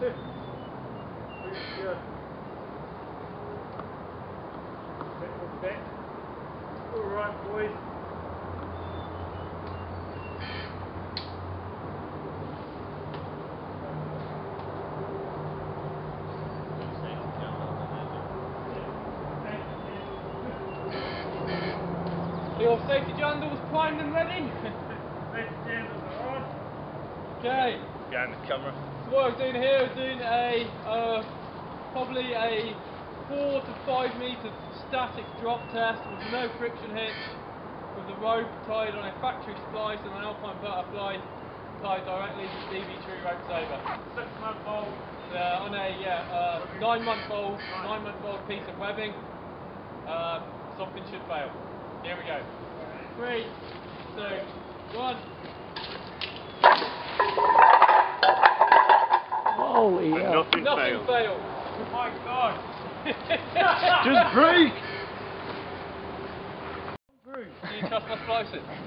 back. Alright boys. Your safety jandals primed and ready? Let's stand on. Okay. Behind the camera. So what I'm doing here is doing a uh, probably a four to five meter static drop test with no friction hitch, with the rope tied on a factory splice and an alpine butterfly tied directly to the DB tree rope saver. Six month old. Uh, on a yeah, uh, nine month old nine month old piece of webbing. Uh, something should fail. Here we go. Three, two, one. Holy But nothing, Nothing failed. failed. Oh my god. Just break! Do you trust my splices?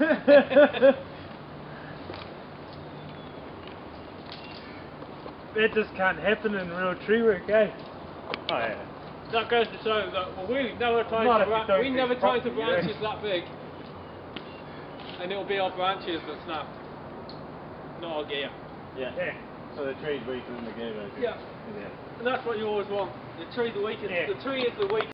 that just can't happen in real tree work, eh? Oh yeah. That goes to show that well, we never tied Not to bra- we never it to branches yeah. that big, and it'll be our branches that snap, not our gear. Yeah. Yeah. So the tree's weaker than the gear, basically. Yeah. Yeah. And that's what you always want. The tree the weakest. Yeah. The tree is the weakest.